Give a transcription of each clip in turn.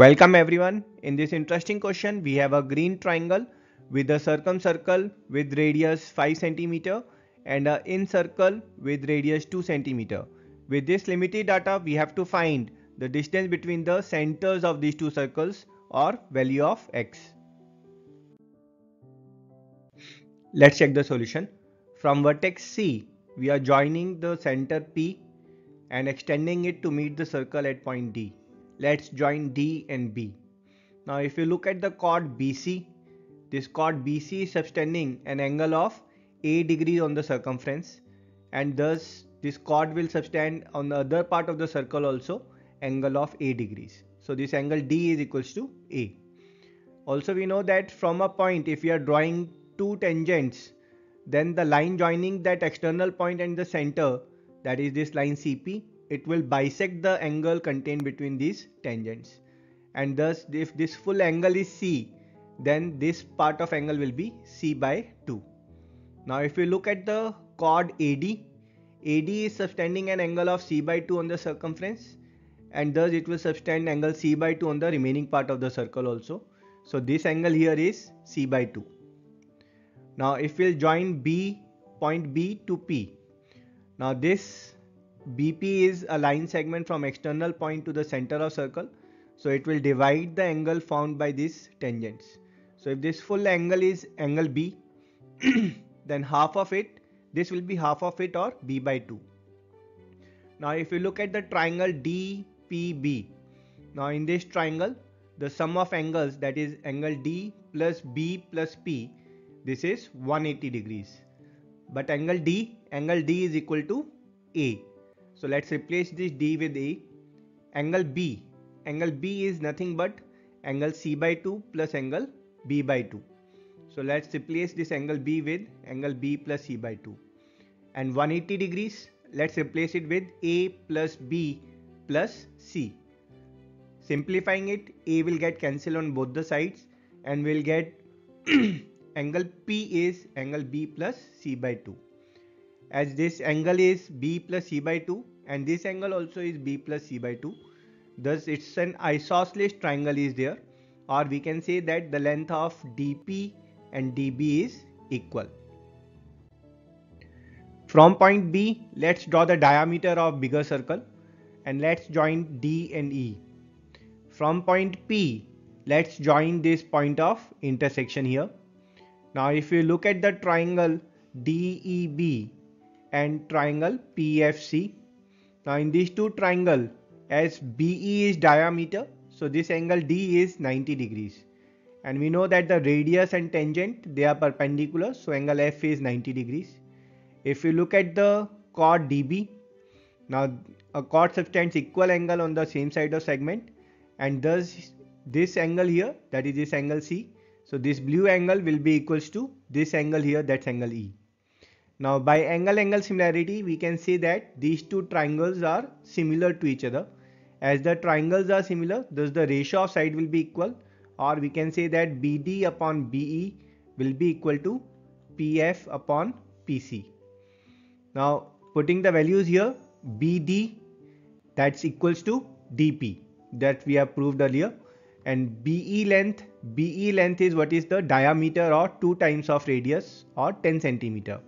Welcome everyone. In this interesting question, we have a green triangle with a circumcircle with radius 5 cm and a incircle with radius 2 cm. With this limited data, we have to find the distance between the centers of these two circles or value of x. Let's check the solution. From vertex C, we are joining the center P and extending it to meet the circle at point D. Let's join D and B. Now if you look at the chord BC, this chord BC is subtending an angle of A degrees on the circumference and thus this chord will subtend on the other part of the circle also angle of A degrees. So this angle D is equals to A. Also we know that from a point if we are drawing two tangents then the line joining that external point and the center that is this line CP it will bisect the angle contained between these tangents and thus if this full angle is C then this part of angle will be C by 2. Now if we look at the chord AD, AD is subtending an angle of C by 2 on the circumference and thus it will subtend angle C by 2 on the remaining part of the circle also. So this angle here is C by 2. Now if we'll join B point B to P. Now this BP is a line segment from external point to the center of circle. So it will divide the angle found by these tangents. So if this full angle is angle B, then half of it, this will be half of it or B by 2. Now if you look at the triangle DPB, now in this triangle, the sum of angles that is angle D plus B plus P, this is 180 degrees. But angle D, angle D is equal to A. So let's replace this D with A. Angle B. Angle B is nothing but angle C by 2 plus angle B by 2. So let's replace this angle B with angle B plus C by 2. And 180 degrees, let's replace it with A plus B plus C. Simplifying it, A will get cancelled on both the sides and we'll get angle P is angle B plus C by 2 as this angle is b plus c by 2 and this angle also is b plus c by 2 thus it's an isosceles triangle is there or we can say that the length of dp and db is equal. From point b let's draw the diameter of bigger circle and let's join d and e. From point p let's join this point of intersection here. Now if you look at the triangle DEB and triangle PFC. Now in these two triangle as BE is diameter so this angle D is 90 degrees and we know that the radius and tangent they are perpendicular so angle F is 90 degrees. If you look at the chord DB now a chord subtends equal angle on the same side of segment and thus this angle here that is this angle C so this blue angle will be equals to this angle here that's angle E. Now by angle-angle similarity we can say that these two triangles are similar to each other. As the triangles are similar thus the ratio of side will be equal or we can say that BD upon BE will be equal to PF upon PC. Now putting the values here BD that's equals to DP that we have proved earlier and BE length BE length is what is the diameter or 2 times of radius or 10 centimeter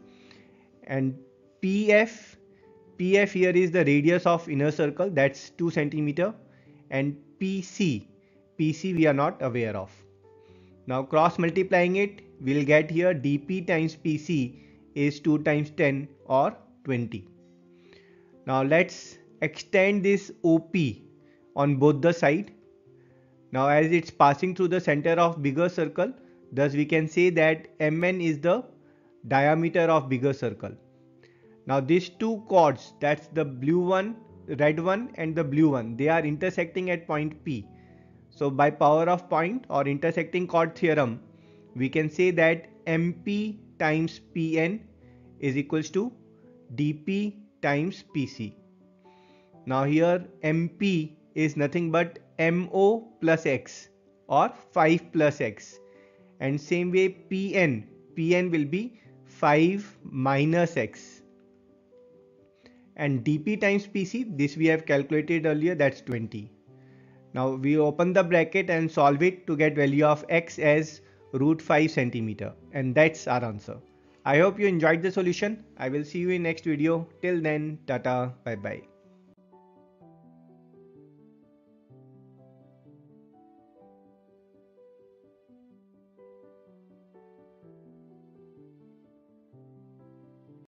and PF PF here is the radius of inner circle that's 2 centimeter and PC PC we are not aware of. Now cross multiplying it we'll get here dP times PC is 2 times 10 or 20. Now let's extend this OP on both the side. Now as it's passing through the center of bigger circle thus we can say that MN is the diameter of bigger circle. Now these two chords that's the blue one, red one and the blue one they are intersecting at point P. So by power of point or intersecting chord theorem we can say that MP times PN is equals to DP times PC. Now here MP is nothing but MO plus X or 5 plus X and same way PN PN will be 5 minus x and dp times pc this we have calculated earlier that's 20 Now we open the bracket and solve it to get value of x as root 5 centimeter and that's our answer. I hope you enjoyed the solution. I will see you in next video. Till then, tata, bye bye.